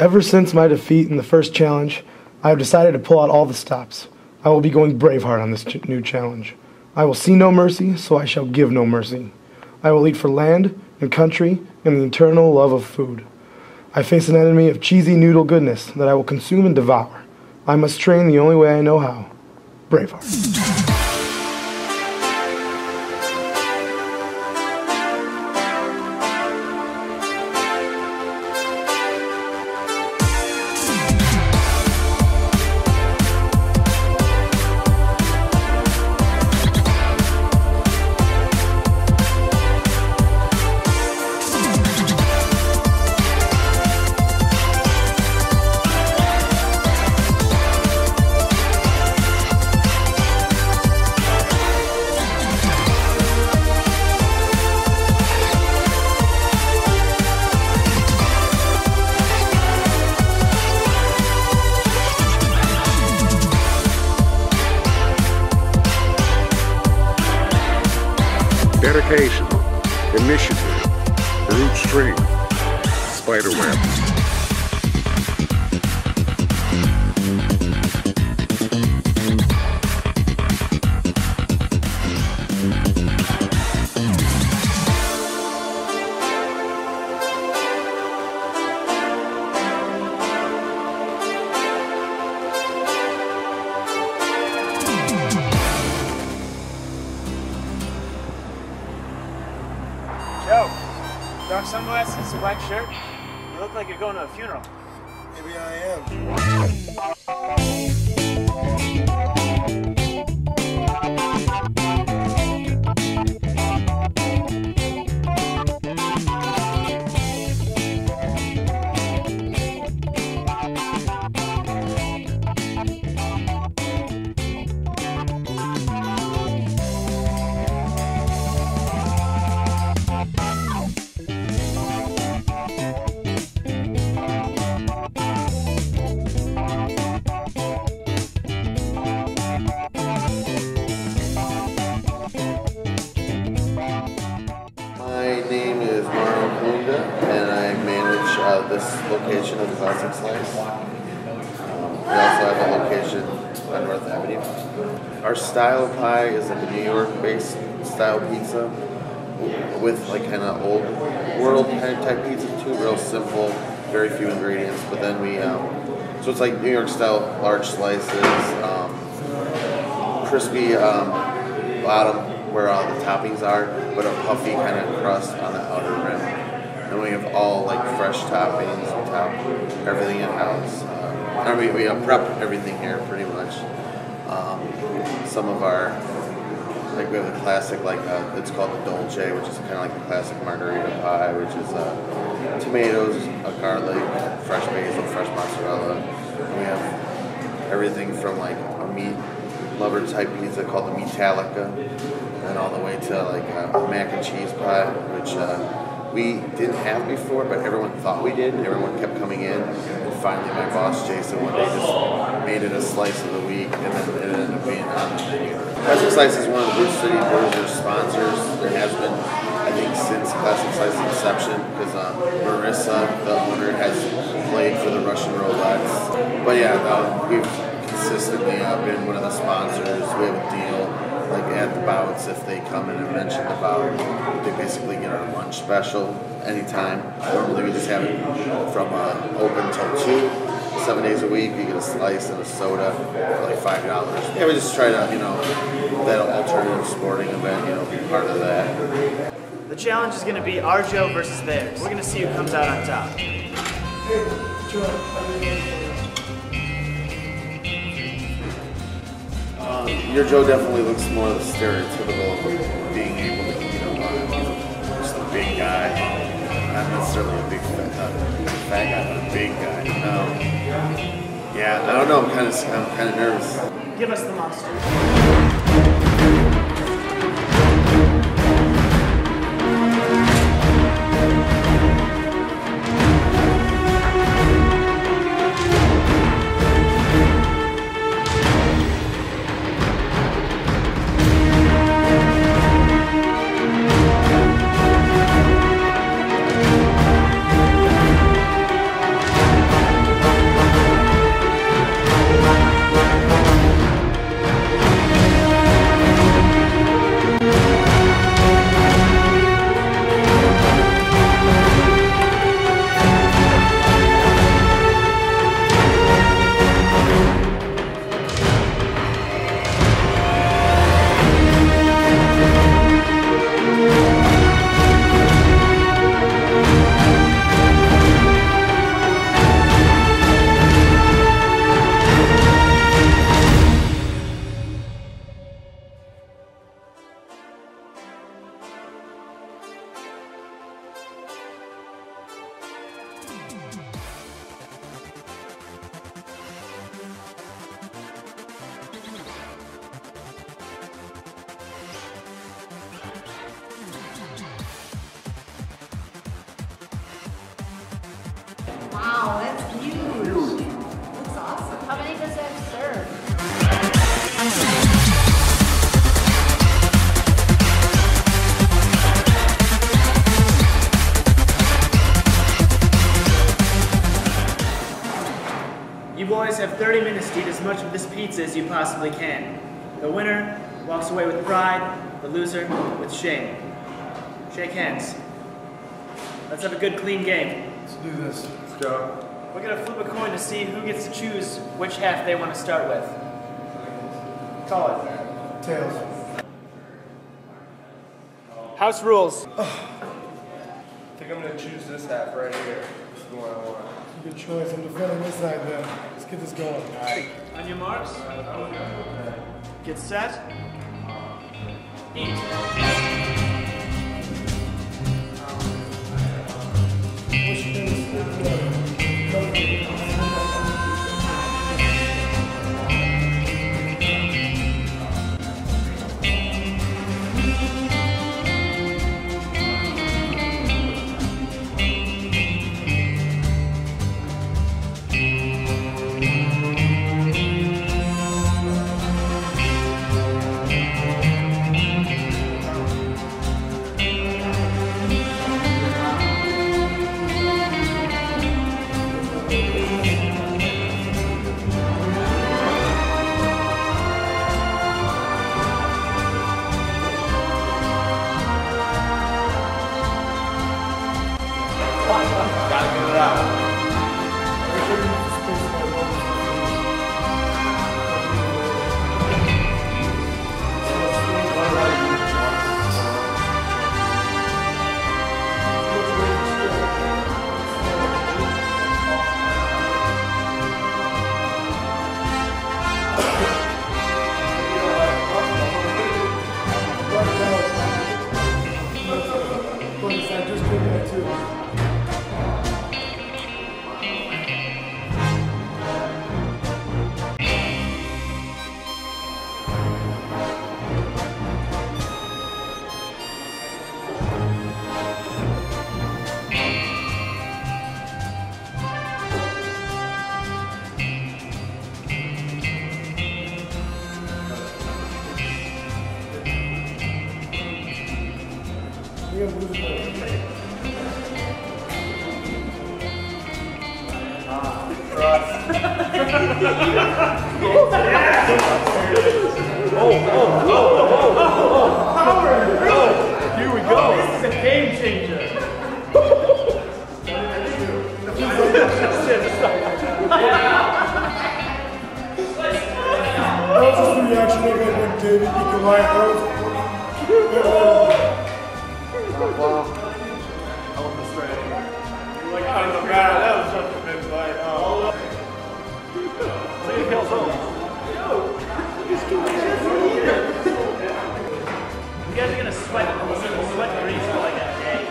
Ever since my defeat in the first challenge, I have decided to pull out all the stops. I will be going Braveheart on this ch- new challenge. I will see no mercy, so I shall give no mercy. I will eat for land and country and the eternal love of food. I face an enemy of cheesy noodle goodness that I will consume and devour. I must train the only way I know how. Braveheart. Dedication, initiative, brute strength, spiderweb. Black shirt. You look like you're going to a funeral. Maybe I am. We also have a location on North Avenue. Our style of pie is like a New York-based style pizza with like kind of old world kind of type pizza too, real simple, very few ingredients. But then we, um, so it's like New York style large slices, um, crispy um, bottom where all the toppings are, but a puffy kind of crust on the outer rim. And we have all like fresh toppings, we top everything in house. Uh, or we, we prep everything here pretty much. Um, some of our, like we have the classic, like uh, it's called the Dolce, which is kind of like the classic margherita pie, which is uh, tomatoes, a garlic, fresh basil, fresh mozzarella. And we have everything from like a meat lover type pizza called the Metallica, and all the way to like a mac and cheese pie, which uh, we didn't have before, but everyone thought we did. and Everyone kept coming in, and finally my boss Jason one day just made it a slice of the week, and then it ended up being on the menu. Classic Slice is one of the Brew City Bruisers sponsors. There has been, I think, since Classic Slice's inception, because uh, Marissa, the owner, has played for the Russian Roulettes. But yeah, um, we've consistently uh, been one of the sponsors. We have a deal, like at the bouts, if they come in and mention the bout, they basically get our lunch special anytime. Normally we just have it from uh, open till two, seven days a week. You get a slice and a soda for like five dollars. Yeah, we just try to, you know, that alternative sporting event, you know, be part of that. The challenge is going to be our Joe versus theirs. We're going to see who comes out on top. Your Joe definitely looks more the stereotypical of being able to, you know, uh, just a big guy. Not necessarily a big fat, uh, fat guy, but a big guy. Um, yeah, I don't know. I'm kind of, I'm kind of nervous. Give us the monster. Wow, that's huge. Looks awesome. How many does that serve? You boys have 30 minutes to eat as much of this pizza as you possibly can. The winner walks away with pride, the loser with shame. Shake hands. Let's have a good, clean game. Let's do this. Let's go. We're gonna flip a coin to see who gets to choose which half they want to start with. Call it. Tails. House rules. I think I'm gonna choose this half right here. This is the one I want. Good choice. I'm defending this side then. Let's get this going. On your marks. Get set. Eat. This is a game changer. That was just the reaction when David beat Goliath. That was Like out of the bat, that was such a big fight. Oh. You guys are gonna sweat, sweat grease for like a day.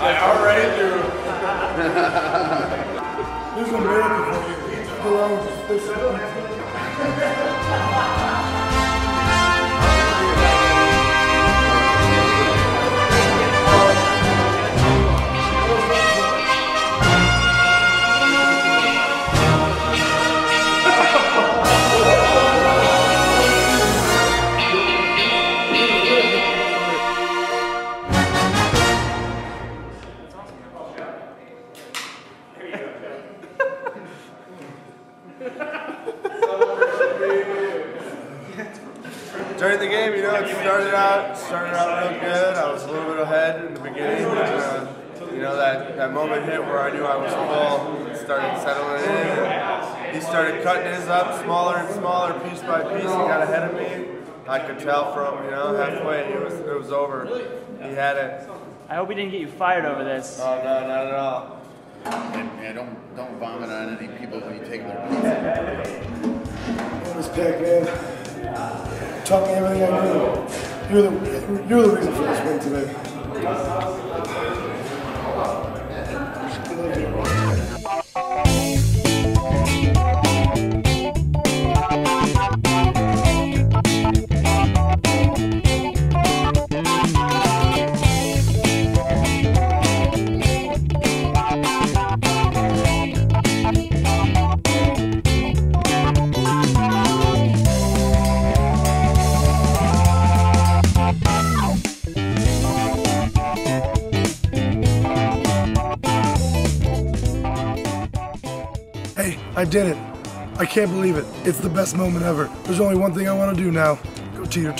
I already do. This is America for you. This During the game, you know, it started out started out real good. I was a little bit ahead in the beginning. And, uh, you know, that, that moment hit where I knew I was full, it started settling in. And he started cutting his up smaller and smaller, piece by piece. He got ahead of me. I could tell from, you know, halfway it was, it was over. He had it. I hope he didn't get you fired over this. Oh, no, not at all. And, yeah, don't don't vomit on any people when you take their pizza. This pack, man. Taught me everything I knew. You're the, you're the reason for this win today. I did it. I can't believe it. It's the best moment ever. There's only one thing I want to do now. Go teeter